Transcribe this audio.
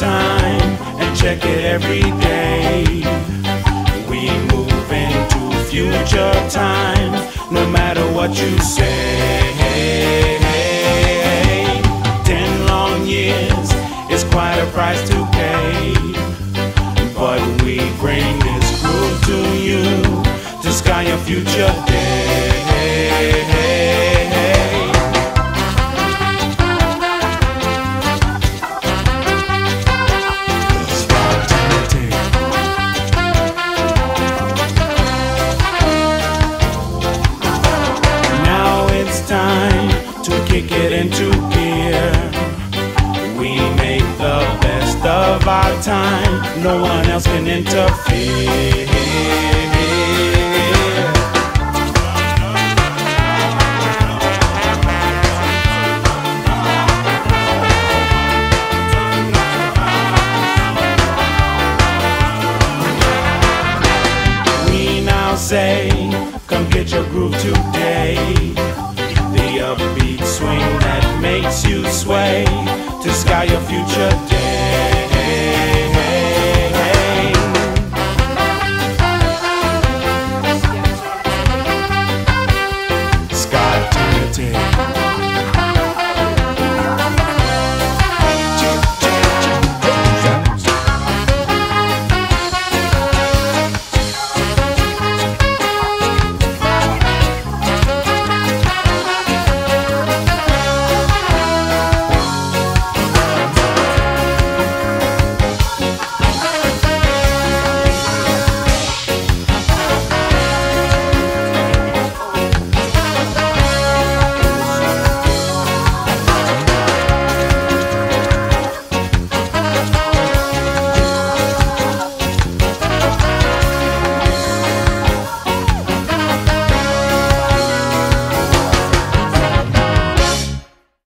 check it every day. We move into future time, no matter what you say. Ten long years is quite a price to pay, but we bring this groove to you to ska your future day. Into gear. We make the best of our time. No one else can interfere. We now say, come get your groove today. You sway to ska your future